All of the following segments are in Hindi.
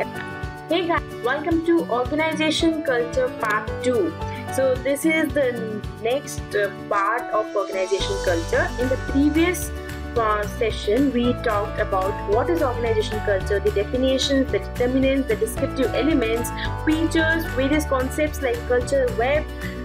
Hey guys, welcome to Organization Culture Part 2. So, this is the next uh, part of organization culture. In the previous uh, session, we talked about what is organization culture, the definitions, the determinants, the descriptive elements, features, various concepts like culture web,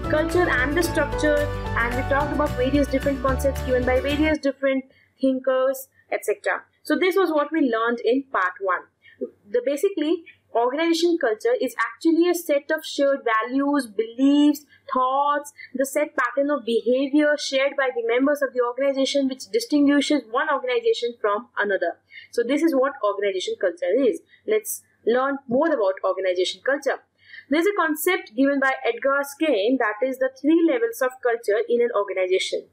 culture and the structure, and we talked about various different concepts given by various different thinkers, etc. So, this was what we learned in part 1. The basically organization culture is actually a set of shared values, beliefs, thoughts, the set pattern of behavior shared by the members of the organization which distinguishes one organization from another. So this is what organization culture is. Let's learn more about organization culture. There's a concept given by Edgar Schein that is the three levels of culture in an organization.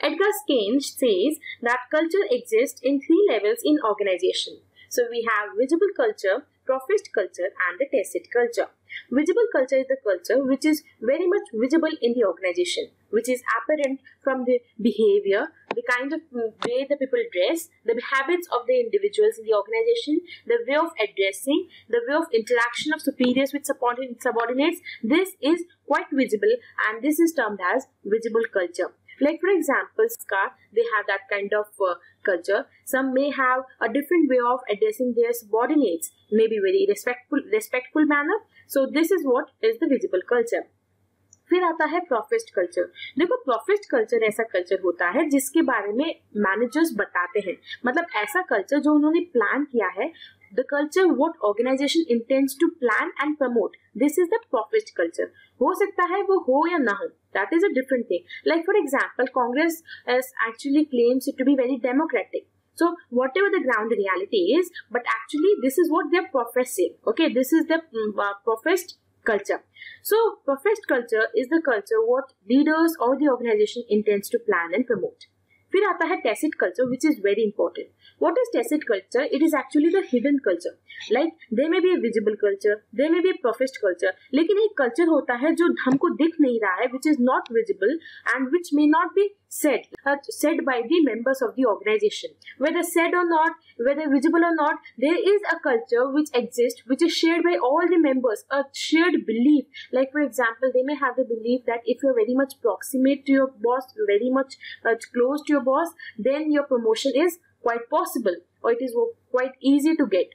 Edgar Schein says that culture exists in three levels in organization. So we have visible culture, professed culture and the tacit culture. Visible culture is the culture which is very much visible in the organization, which is apparent from the behavior, the kind of way the people dress, the habits of the individuals in the organization, the way of addressing, the way of interaction of superiors with subordinates. This is quite visible and this is termed as visible culture. Like for example, Ska, they have that kind of uh, culture. Some may have a different way of addressing their subordinates, maybe very respectful, respectful manner. So this is what is the visible culture. फिर आता है प्रोफेस्ट कल्चर देखो प्रोफेस्ट कल्चर ऐसा कल्चर होता है जिसके बारे में मैनेजर्स बताते हैं मतलब ऐसा कल्चर जो उन्होंने प्लान किया है the culture what organization intends to plan and promote this is the profit culture हो सकता है वो हो या ना हो that is a different thing like for example congress is actually claims it to be very democratic so whatever the ground reality is but actually this is what they're professing okay this is the uh, professed culture so professed culture is the culture what leaders or the organization intends to plan and promote फिर आता है tacit culture which is very important what is tacit culture it is actually the hidden culture like they में भी विजिबल कल्चर दे में भी ए प्रोफेस्ट कल्चर लेकिन एक कल्चर होता है जो हमको दिख नहीं रहा है which is not visible and which may not be said uh, said by the members of the organization. Whether said or not whether visible or not there is a culture which exists which is shared by all the members a shared belief. Like for example they may have the belief that if you're very much proximate to your boss very much uh, close to your boss then your promotion is quite possible or it is quite easy to get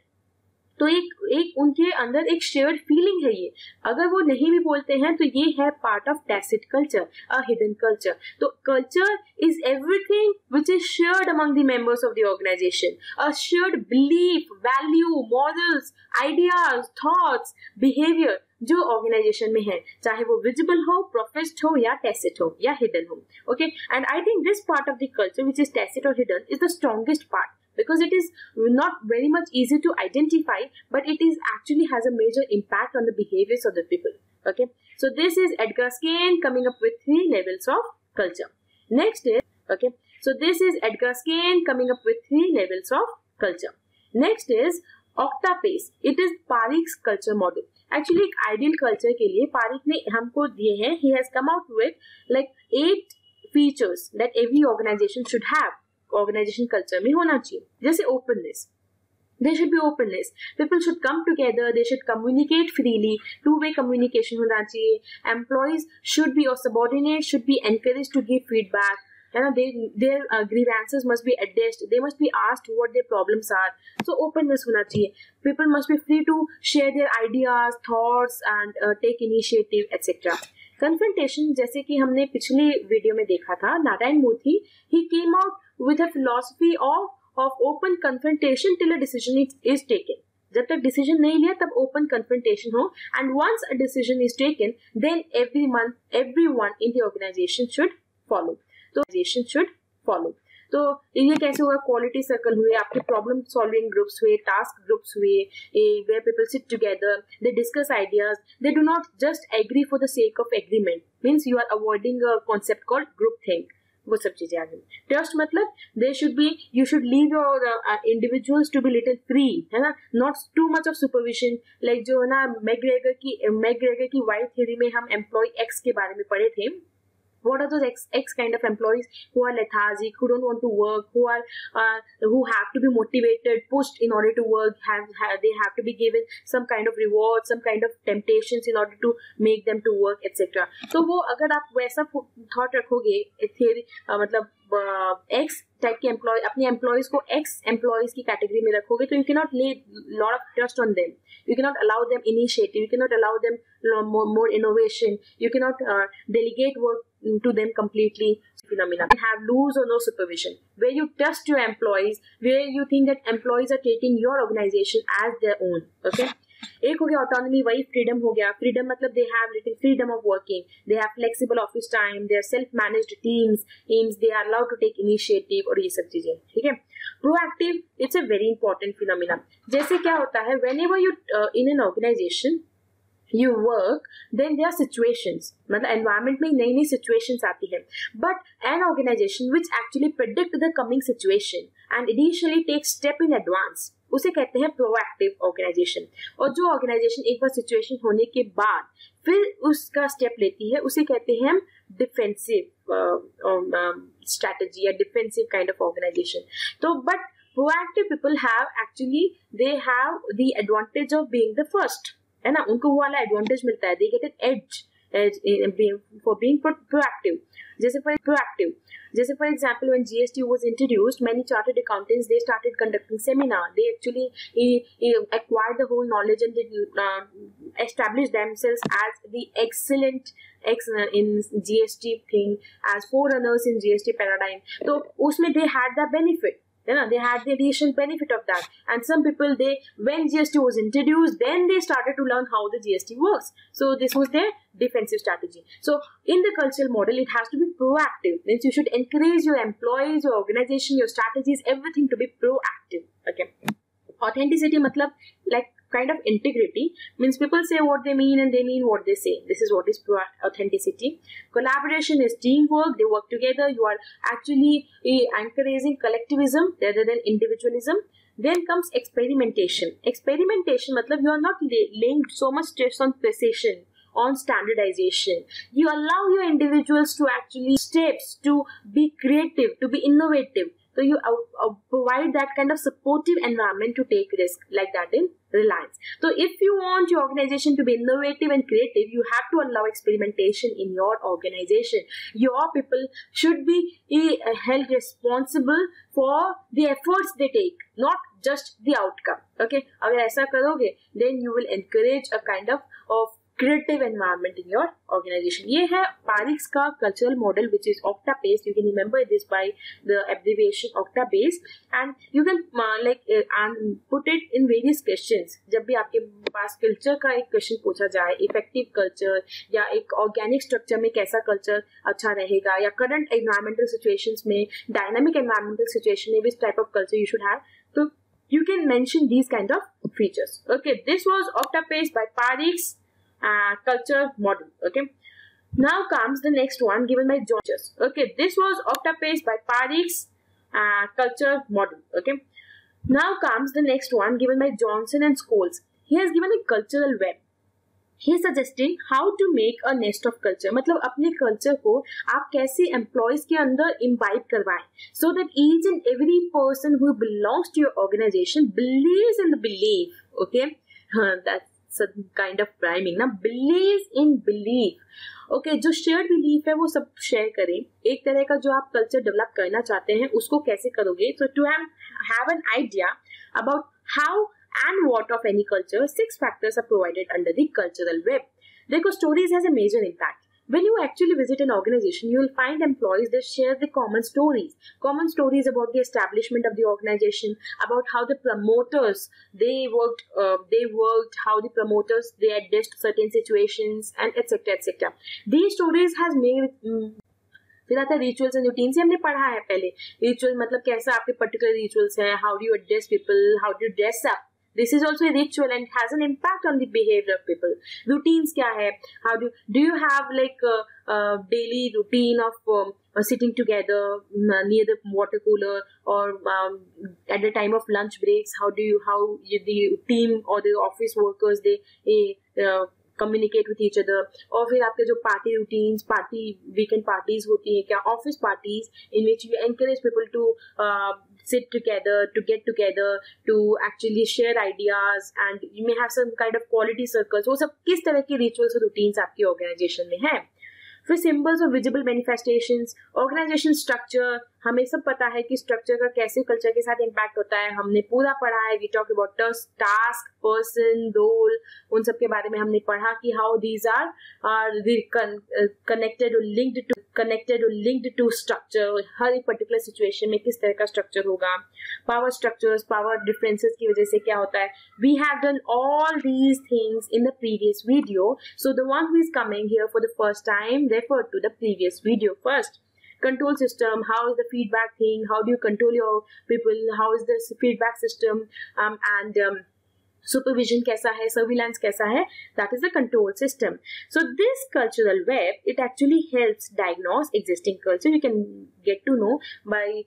तो एक एक उनके अंदर एक शेयर्ड फीलिंग है ये। अगर वो नहीं भी बोलते हैं तो ये है part of tacit culture a hidden culture तो culture is everything which is shared among the members of the organization a shared belief value models ideas thoughts behaviour जो ऑर्गेनाइजेशन में है, चाहे वो विजिबल हो प्रोफेस्ड हो, या टेसिट हो, या हिडन हो okay and I think this part of the culture which is tacit और hidden is the strongest part because it is not very much easy to identify but it is actually has a major impact on the behaviors of the people okay so this is edgar schein coming up with three levels of culture next is okay so this is edgar schein coming up with three levels of culture next is octapace it is parik's culture model actually एक आइडियल कल्चर के लिए पारिक ने हमको दिए हैं he has come out with like eight features that every organisation should have organization culture में होना चाहिए। जैसे openness they should be openness people should come together they should communicate freely two way communication होना चाहिए। एम्प्लॉयज़ शुड बी और subordinate should be encourage to give feedback their grievances must be adjust they must be asked what their problem are so openness होना चाहिए। People must be free to share their ideas thoughts and take initiative etcetera confrontation जैसे कि हमने पिछले वीडियो में देखा था, Narayan Modi he came out with a philosophy of of open confrontation till a decision is taken जब तक डिसीज़न नहीं लिया, तब ओपन कन्फ्रंटेशन हो। And once a decision is taken then every month every one in the organization should follow तो शुड फॉलो तो ये कैसे हुआ? क्वालिटी सर्कल हुए, आपके प्रॉब्लम सॉल्विंग ग्रुप्स हुए टास्क ग्रुप्स हुए way people sit together they discuss ideas they do not just agree for the sake of agreement means you are avoiding a concept called group think वो सब चीज़ें आ गई ट्रस्ट मतलब they should be you should leave your individuals to be little free है ना? Not too much of supervision like जो है ना मैग्रेगर की मैग्रेगर की वाइट थ्योरी में हम एम्प्लॉय एक्स के बारे में पढ़े थे। What are those X, X kind of employees who are lethargic, who don't want to work, who are uh, who have to be motivated, pushed in order to work, have, have they have to be given some kind of reward, some kind of temptations in order to make them to work, etc. तो वो अगर आप वैसा थॉट रखोगे थियरी मतलब एक्स टाइप के एम्प्लॉय अपने एम्प्लॉयज़ को एक्स एम्प्लॉयज़ की कैटेगरी में रखोगे तो you cannot lay lot of trust on them you cannot allow them initiative you cannot allow them more innovation you cannot delegate work to them completely have loose और no supervision way you trust your employees way you think that employees are taking your organization as their own okay एक हो गया ऑटोनॉमी वही फ्रीडम हो गया। फ्रीडम मतलब they have little freedom of working they have flexible office time they are self managed teams teams they are allowed to take initiative और ये सब चीज़ें, ठीक है? Proactive it's a very important phenomena जैसे क्या होता है whenever you in an organization you work then there situations मतलब एनवायरमेंट में नई नई सिचुएशंस आती है। But an organization which actually predict the coming situation and initially take step in advance उसे कहते हैं प्रोएक्टिव ऑर्गेनाइजेशन और जो ऑर्गेनाइजेशन एक बार सिचुएशन होने के बाद, फिर उसका स्टेप लेती है, उसे कहते हैं डिफेंसिव स्ट्रैटेजी या डिफेंसिव काइंड ऑफ़ ऑर्गेनाइजेशन तो but proactive people have actually they have the advantage of being the first है ना? उनको वो वाला एडवांटेज मिलता है। They edge edge for being proactive जैसे फॉर प्रोएक्टिव जैसे for example one G S T was introduced many chartered accountants they started conducting seminar they actually acquire the whole knowledge and establish themselves as the excellent ex in G S T thing as forerunners in G S T paradigm तो उसमें they had the benefit you know they had the additional benefit of that. And some people they when gst was introduced then they started to learn how the gst works. So this was their defensive strategy. So in the cultural model it has to be proactive. Means you should encourage your employees your organization your strategies everything to be proactive. Okay? Authenticity matlab like kind of integrity means people say what they mean and they mean what they say. This is what is authenticity. Collaboration is teamwork. They work together. You are actually eh, encouraging collectivism rather than individualism. Then comes experimentation. Experimentation matlab you are not laying so much stress on precision on standardization. You allow your individuals to actually steps to be creative, to be innovative. So you uh, uh, provide that kind of supportive environment to take risk like that in Reliance. So if you want your organization to be innovative and creative, you have to allow experimentation in your organization. Your people should be uh, held responsible for the efforts they take, not just the outcome. Okay, अगर ऐसा करोगे, then you will encourage a kind of of creative environment in your organization ये है पैरिक्स का cultural model which is OCTAPACE you can remember this by the abbreviation OCTAPACE and you can like put it in various question जब भी आपके पास कल्चर का एक क्वेश्चन पूछा जाए इफ़ेक्टिव कल्चर या एक ऑर्गेनिक स्ट्रक्चर में कैसा कल्चर अच्छा रहेगा या करंट एनवायरमेंटल सिचुएशन में डायनामिक एनवायरमेंटल सिचुएशन में which type of culture you should have तो you can mention these kind of features okay this was OCTAPACE by Pareek's uh, culture model. Okay. Now comes the next one given by John. Okay, this was Octapace by Parikh's uh, culture model. Okay. Now comes the next one given by Johnson and Scholes. He has given a cultural web. He is suggesting how to make a nest of culture. मतलब अपने culture को आप कैसे employees के अंदर imbibe करवाएं so that each and every person who belongs to your organization believes in the belief. Okay, kind of priming ना बिलीव इन बिलीव ओके जो शेयर बिलीफ है, वो सब शेयर करें। एक तरह का जो आप कल्चर डेवलप करना चाहते हैं, उसको कैसे करोगे? तो to have an idea about how and what of any culture six factors are provided under the cultural web देखो stories has major impact When you actually visit an organization, you will find employees that share the common stories. Common stories about the establishment of the organization, about how the promoters they worked, uh, they worked, how the promoters they addressed certain situations, and etc. etc. These stories has made um, फिर आता है रिचुअल्स एंड रूटीन से हमने पढ़ा है पहले रिचुअल मतलब कैसा आपके पर्टिकुलर रिचुअल्स हैं how do you address people how do dress up this is also a ritual and has an impact on the behavior of people. Routines kya hai? How do do you have like a, a daily routine of um, uh, sitting together uh, near the water cooler or um, at the time of lunch breaks? How do you how you, the team or the office workers they uh, communicate with each other और फिर आपके जो party routines party weekend parties होती है क्या? Office parties in which you encourage people to sit together, to get together, to actually share ideas and you may have some kind of quality circles. वो सब किस तरह के रिचुअल्स रूटीन्स आपकी ऑर्गेनाइजेशन में है? फिर symbols of visible manifestation organization structure हमें सब पता है कि स्ट्रक्चर का कैसे कल्चर के साथ इम्पैक्ट होता है। हमने पूरा पढ़ा है we talk about task person role उन सब के बारे में हमने पढ़ा कि how these are are connected और लिंक्ड कनेक्टेड और लिंक्ड टू स्ट्रक्चर हर एक पर्टिकुलर सिचुएशन में किस तरह का स्ट्रक्चर होगा? पावर स्ट्रक्चर्स पावर डिफरेंसेस की वजह से क्या होता है? We have done all these things in the previous video so the one who is coming here for the first time refer to the previous video first control system how is the feedback thing? How do you control your people? How is the feedback system? Um, and um, supervision kaisa hai surveillance kaisa hai that is the control system. So this cultural web it actually helps diagnose existing culture. You can get to know by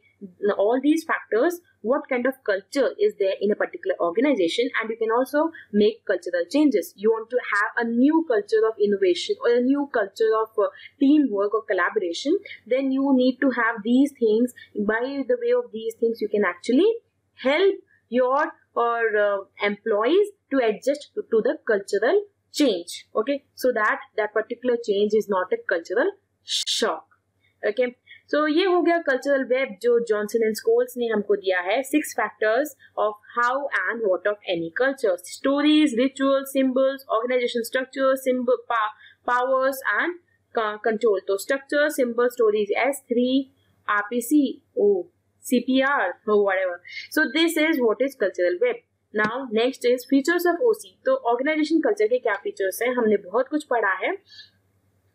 all these factors what kind of culture is there in a particular organization and you can also make cultural changes. You want to have a new culture of innovation or a new culture of uh, teamwork or collaboration then you need to have these things. By the way of these things you can actually help your or uh, employees to adjust to, to the cultural change. Okay? So that that particular change is not a cultural shock. Okay? So so, ये हो गया कल्चरल वेब जो जॉनसन एंड स्कोल्स ने हमको दिया है. Six factors of how and what of any culture stories ritual symbols organization structure symbol powers and control तो structure symbol stories S three RPC O CPR or whatever. So, this is what is cultural web. Now, next is features of OC. तो organization culture के क्या features हैं? हमने बहुत कुछ पढ़ा है।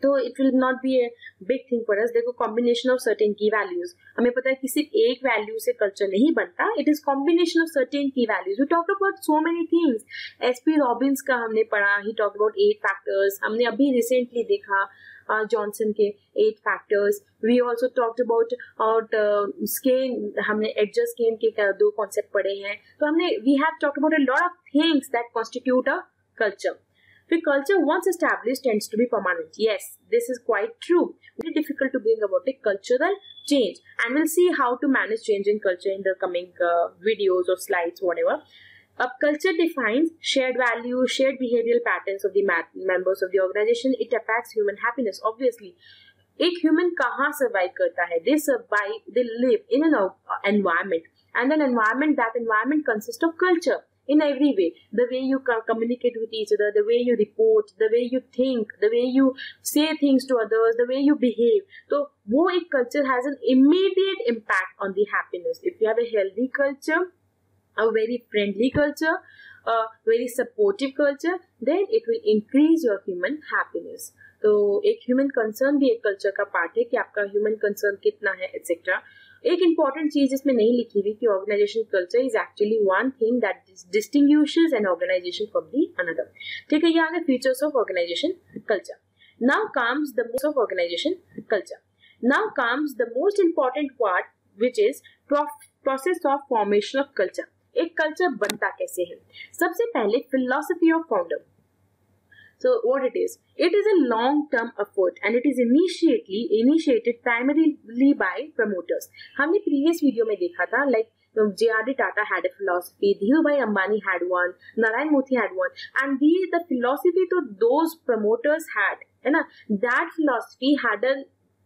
तो it will not be a big thing for us देखो combination of certain key values हमें पता है किसी एक वैल्यू से कल्चर नहीं बनता. It is combination of certain key values we talk about so many things S P Robbins का हमने पढ़ा. He talk about eight factors हमने अभी रिसेंटली देखा जॉनसन के eight factors we also talked about और स्केन हमने एडजस्ट स्केन के दो कॉन्सेप्ट पढ़े हैं तो हमने we have talked about a lot of things that constitute a culture The culture once established tends to be permanent. Yes, this is quite true. Very difficult to bring about a cultural change. And we'll see how to manage change in culture in the coming uh, videos or slides, whatever. A culture defines shared values, shared behavioral patterns of the members of the organization. It affects human happiness, obviously. एक ह्यूमन कहाँ सर्वाइव करता है they survive they live in an environment and an environment that environment consist of culture in every way the way you communicate with each other the way you report the way you think the way you say things to others the way you behave so wo ek culture has an immediate impact on the happiness if you have a healthy culture a very friendly culture, a very supportive culture, then it will increase your human happiness. तो एक ह्यूमन कंसर्न भी एक कल्चर का पार्ट है कि आपका ह्यूमन कंसर्न कितना है एक्सेट्रा एक इंपॉर्टेंट चीज़ इसमें नहीं लिखी हुई कि organization culture is actually one thing that distinguishes an organization from the another ठीक है ये आगे features of organization culture now comes the most of organization culture now comes the most important part which is process of formation of culture एक कल्चर बनता कैसे है सबसे पहले philosophy of founder So what it is? It is a long-term effort and it is initially initiated primarily by promoters. हमने previous video में देखा था like J.R.D. Tata had a philosophy, Dhirubhai Ambani had one, Narayan Murthy had one, and the the philosophy to those promoters had, है ना? That philosophy had a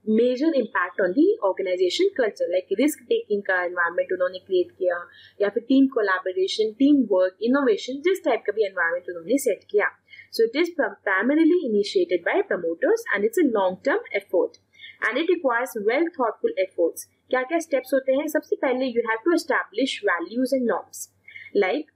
major impact on the organisation culture like risk taking का एनवायरमेंट उन्होंने क्रिएट किया, या फिर team collaboration team work innovation जिस टाइप का भी एनवायरमेंट उन्होंने सेट किया। So it is primarily initiated by promoters and it's a long term effort and it requires well thoughtful efforts क्या क्या स्टेप्स होते हैं? सबसे पहले you have to establish values and norms like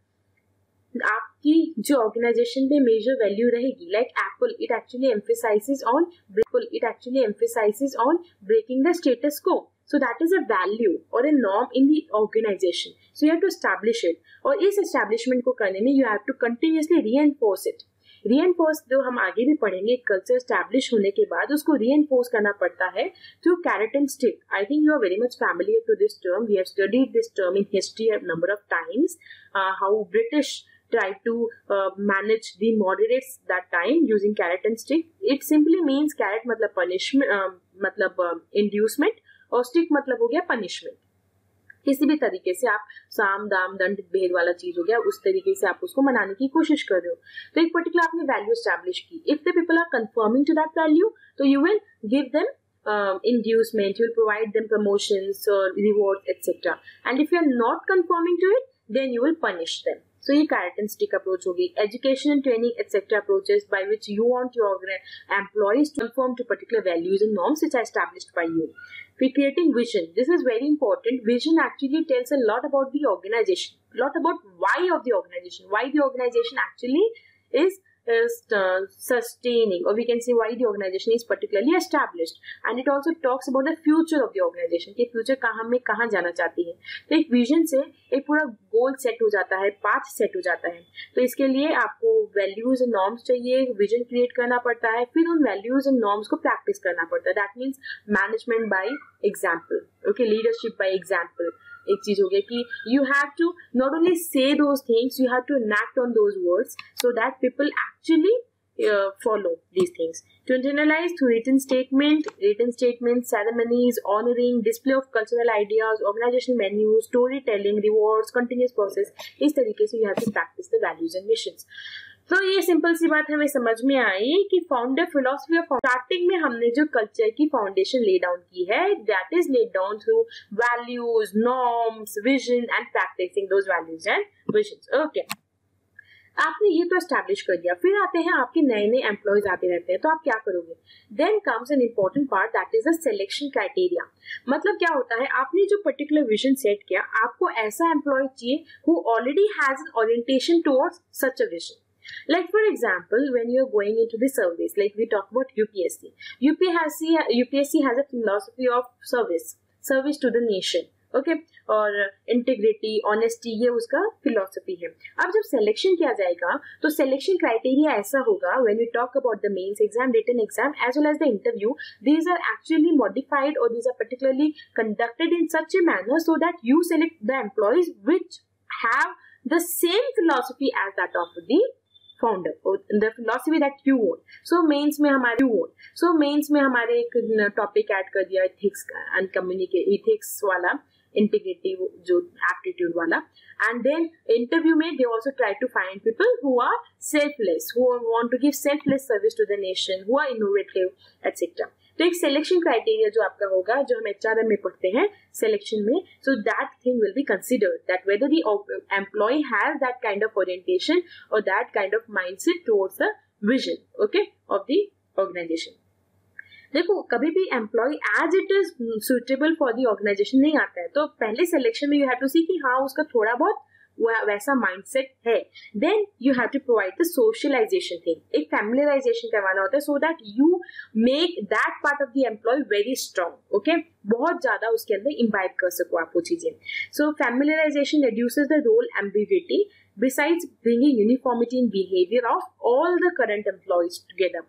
आपकी जो ऑर्गेनाइजेशन में मेजर वैल्यू रहेगी like Apple it actually emphasise on brachial it actually emphasise on breaking the status quo so that is a value और a norm in the organisation so you have to establish it और इस एस्टैब्लिशमेंट को करने में you have to continuously reinforce it reinforce जो हम आगे भी पढ़ेंगे कल्चर स्टैब्लिश होने के बाद उसको री एनफोर्स करना पड़ता है through carrot and stick I think you are very much familiar to this term we have studied this term in history number of times how British try to uh, manage the moderates that time using carrot and stick. It simply means carrot मतलब punishment uh, मतलब uh, inducement और stick मतलब हो गया punishment. किसी भी तरीके से आप साम दाम दंड भेद वाला चीज़ हो गया उस तरीके से आप उसको मनाने की कोशिश कर रहे हो तो एक पर्टिकुलर आपने वैल्यू स्टैब्लिश की if the people are conforming to that value तो you will give them inducement you will provide them promotion reward etcetera and if you are not conforming to it then you will punish them So ये carrot and stick approach होगी. Education and training etc. approaches by which you want your employees to conform to particular values and norms which are established by you. We're creating vision. This is very important. Vision actually tells a lot about the organization, a lot about why of the organization, why the organization actually is is uh, sustaining or we can say why the organization is particularly established and it also talks about the future of the organization कि future कहाँ में कहाँ जाना चाहती है तो एक vision से एक पूरा goal set हो जाता है path set हो जाता है तो इसके लिए आपको values and norms चाहिए vision create करना पड़ता है फिर उन values and norms को practice करना पड़ता है that means management by example okay leadership by example एक चीज़ हो गया कि you have to not only say those things you have to enact on those words so that people actually follow these things to internalise through return statement return statement ceremonies honouring display of cultural ideas organisation menu story telling reward continuous process इस तरीके से you have to practise the values and mission तो ये सिंपल सी बात हमें समझ में आई कि फाउंडर फिलोसफी ऑफ़ स्टार्टिंग में हमने जो कल्चर की फाउंडेशन ले डाउन की है that is laid down through values norms vision and practising those values and vision okay आपने ये तो एस्टेब्लिश कर दिया। फिर आते हैं आपके नए नए एम्प्लॉयज़ आते रहते हैं। तो आप क्या करोगे? Then comes an important part that is a selection criteria मतलब क्या होता है? आपने जो पर्टिकुलर विजन सेट किया, आपको ऐसा एम्प्लॉय चाहिए who already has an orientation towards such a vision Like for example, when you're going into the service, like we talk about UPSC. UPSC, UPSC has a philosophy of service, service to the nation. Okay okay? और इंटीग्रिटी ऑनेस्टी ये उसका फिलोसफी है अब जब सिलेक्शन किया जाएगा तो सिलेक्शन क्राइटेरिया ऐसा होगा when we talk about the mains exam written exam as well as the interview these are actually modified और these are particularly conducted in such a manner so that you select the employees which have the same philosophy as that of the founder the philosophy that you vote so mains में हमारे यू वोट सो मेन्स में हमारे एक टॉपिक ऐड कर दिया इथिक्स का एंड कम्युनिके इथिक्स वाला इंटीग्रिटी जो एप्टीट्यूड वाला एंड देन इंटरव्यू में they also try to find people who are selfless who want to give selfless service to the nation who are innovative etcetera तो एक सिलेक्शन क्राइटेरिया जो आपका होगा, जो हम एच में पढ़ते हैं सिलेक्शन में so that thing will be considered that whether the employee has that kind of orientation और that kind of mindset towards the vision okay of the organisation देखो, कभी भी employee as it is suitable for the organisation नहीं आता है तो पहले सिलेक्शन में यू हैव टू सी कि हाँ उसका थोड़ा बहुत वैसा माइंडसेट है. Then you have to provide the socialisation thing एक फैमिलियराइजेशन करवाना होता है so that you make that part of the employee very strong okay बहुत ज़्यादा उसके अंदर इम्बाइब कर सको आप वो चीज़ें. So familiarisation reduces the role ambiguity besides bringing uniformity in behavior of all the current employees together.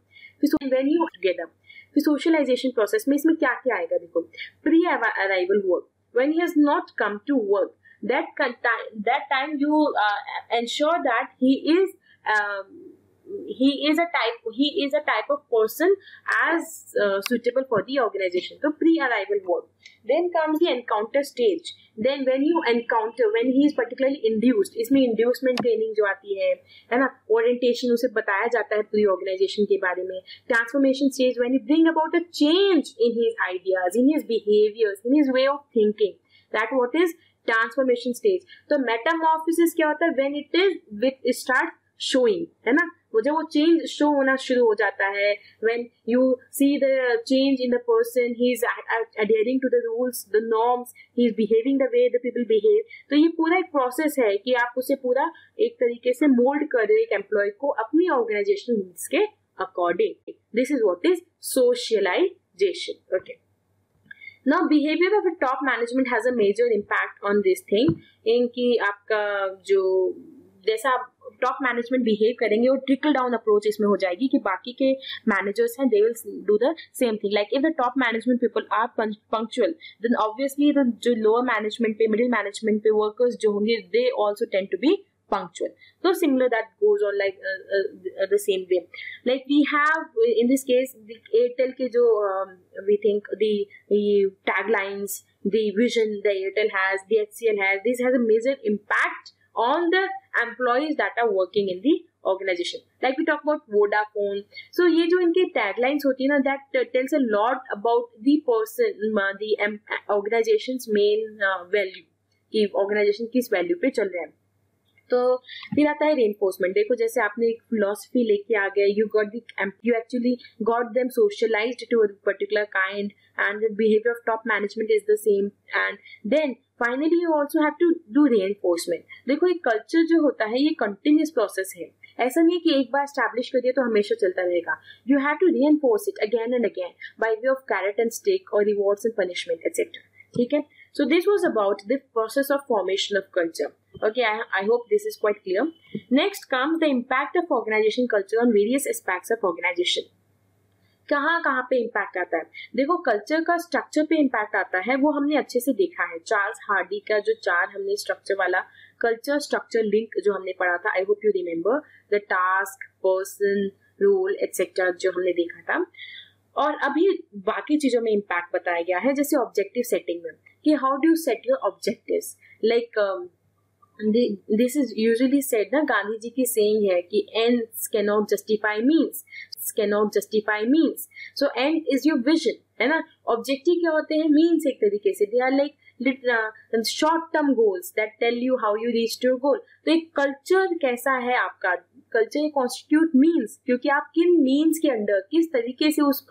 So when you together, फिर सोशलाइजेशन प्रोसेस में इसमें क्या क्या आएगा देखो. Pre arrival work when he has not come to work that time that time you uh, ensure that he is um, he is a type he is a type of person as uh, suitable for the organization so pre arrival work then comes the encounter stage then when you encounter when he is particularly induced इसमें inducement training जो आती है है ना orientation उसे बताया जाता है पूरी organization के बारे में transformation stage when you bring about a change in his ideas in his behaviors in his way of thinking that what is transformation stage. तो metamorphosis क्या होता है? When it is with, start showing, है ना? वो जब वो चेंज शो होना शुरू हो जाता है। When you see the change in the person he is adhering to the rules the norms he is behaving the way the people behave तो ये पूरा एक प्रोसेस है कि आप उसे पूरा एक तरीके से मोल्ड कर रहे एक एम्प्लॉय को अपनी ऑर्गेनाइजेशन नीड्स के according this is what is socialisation okay behavior of a top management has a major impact on this thing. इनकी आपका जो, जैसा आप टॉप मैनेजमेंट बिहेव करेंगे और ट्रिकल डाउन अप्रोच इसमें हो जाएगी कि बाकी के मैनेजर्स हैं they will do the same thing like if the top management people are punctual then obviously जो लोअर मैनेजमेंट पे मिडिल मैनेजमेंट पे वर्कर्स जो होंगे they also tend to be punctual. So similar that goes on like uh, uh, the same way. Like we have in this case the Airtel ke jo um, we think the, the taglines, the vision the Airtel has, the HCL has. This has a major impact on the employees that are working in the organization like we talk about vodafone so ye jo inke taglines hoti na that uh, tells a lot about the person uh, the um, organization's main uh, value कि ऑर्गेनाइजेशन किस वैल्यू पे चल रहे हैं तो फिर आता है रेनफोर्समेंट देखो, जैसे आपने एक फिलोसफी लेके आ गए you got the you actually got them socialised to particular kind and the behaviour of top management is the same and then finally you also have to do re देखो एक कल्चर जो होता है, ये कंटिन्यूस प्रोसेस है। ऐसा नहीं है कि एक बार स्टैब्लिश कर दिया तो हमेशा चलता रहेगा। You have to reinforce it again and again by way of carrot and stick और रिवॉर्ड्स एंड पनिशमेंट एक्सेट्रा ठीक है? So this was about the process of formation of culture. Okay, I, I hope this is quite clear. Next comes the impact of organization culture on various aspects of organization. कहाँ कहाँ पे इम्पैक्ट आता है? देखो कल्चर का स्ट्रक्चर पे इम्पैक्ट आता है वो हमने अच्छे से देखा है। चार्ल्स हार्डी का जो चार हमने स्ट्रक्चर वाला कल्चर स्ट्रक्चर लिंक जो हमने पढ़ा था I hope you remember the task person role etcetera जो हमने देखा था। और अभी बाकी चीज़ों में इम्पैक्ट बताया गया है जैसे ऑब्जेक्टिव सेटिंग में। कि how do set your objectives like this is usually said ना गांधी जी की सेइंग है कि end can not justify means can not justify means so end is your vision है ना ऑब्जेक्टिव क्या होते हैं मीन्स एक तरीके से they are like short term goals that tell you how you reach to goal तो एक कल्चर कैसा है आपका? कल्चर कॉन्स्टिट्यूट मीन्स क्योंकि आप किन मीन्स के अंडर किस तरीके से उस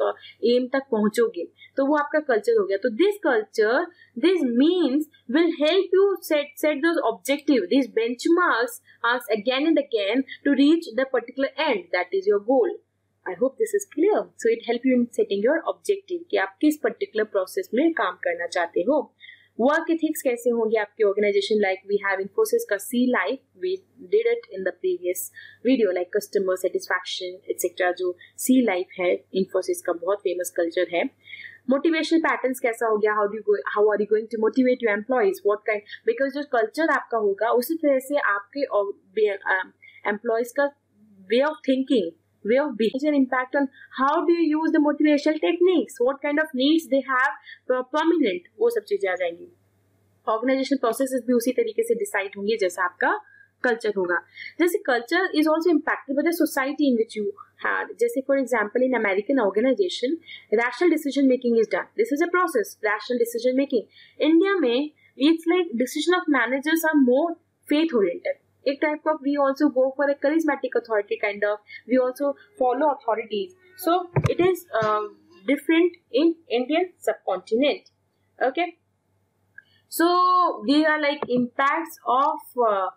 एम तक पहुंचोगे? तो वो आपका कल्चर हो गया। तो this culture this means will help you set set those objective this benchmarks as again and again to reach the particular end that is your goal I hope this is clear so it help you in setting your objective कि आप किस पर्टिकुलर प्रोसेस में काम करना चाहते हो। वर्क एथिक्स कैसे होंगे आपके organisation like we have Infosys का C life we did it in the previous video like customer satisfaction etcetera जो सी लाइफ है इन्फोसिस का बहुत फ़ेमस कल्चर है। मोटिवेशनल पैटर्न्स कैसा हो गया? How do how are you going to motivate you employees what kind because जो कल्चर आपका होगा उसी तरह से आपके एम्प्लॉयज़ um, का way of thinking way of behavior impact on how do you use the motivational techniques? What kind of needs they have prominent वो सब चीज़ें आ जाएँगी। ऑर्गेनाइजेशन प्रोसेस भी उसी तरीके से डिसाइड होंगे जैसा आपका कल्चर होगा। जैसे culture is also impacted by the society in which you had. जैसे for example in American organisation rational decision making is done this is a process rational decision making India में it's like decision of managers are more faith oriented एक type of we also go for a charismatic authority kind of we also follow authorities so it is um, different in indian subcontinent okay so these are like impacts of uh,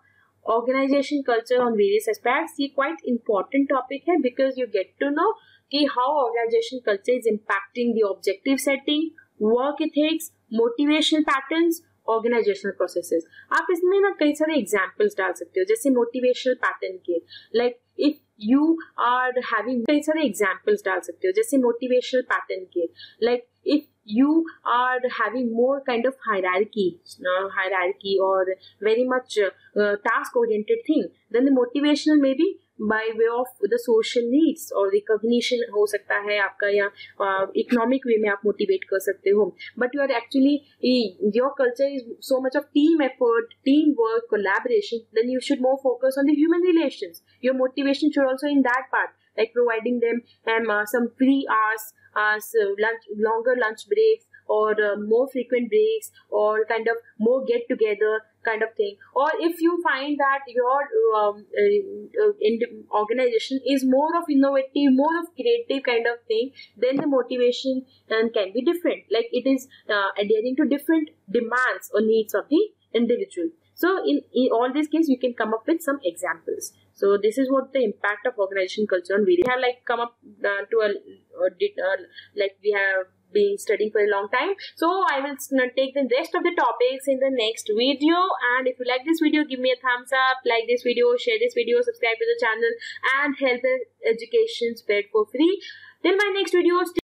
organization culture on various aspects ये quite important topic है because you get to know कि how organization culture is impacting the objective setting work ethics motivational patterns organisational processes आप इसमें ना कई सारे एग्जाम्पल्स डाल सकते हो जैसे मोटिवेशनल पैटर्न के। Like if you are having कई सारे एग्जाम्पल्स डाल सकते हो जैसे मोटिवेशनल पैटर्न के। Like if having more kind of hierarchy uh, hierarchy or very much uh, task oriented thing then the motivational may be by way of the social needs और रिकॉग्निशन हो सकता है आपका या इकोनॉमिक वे में आप मोटिवेट कर सकते हो। But you are actually your culture is so much of team effort team work collaboration then you should more focus on the human relations your motivation should also in that part like providing them um, uh, some free hours, uh, so lunch, longer lunch breaks, or uh, more frequent breaks, or kind of more get together. Kind of thing. Or if you find that your um, uh, uh organization is more of innovative more of creative kind of thing then the motivation and can be different. Like it is uh, adhering to different demands or needs of the individual. So in, in all these cases you can come up with some examples. So this is what the impact of organization culture on we have like come up uh, to a, a, a like we have been studying for a long time. So I will take the rest of the topics in the next video. And if you like this video, give me a thumbs up, like this video, share this video, subscribe to the channel and help the education spread for free. Till my next video.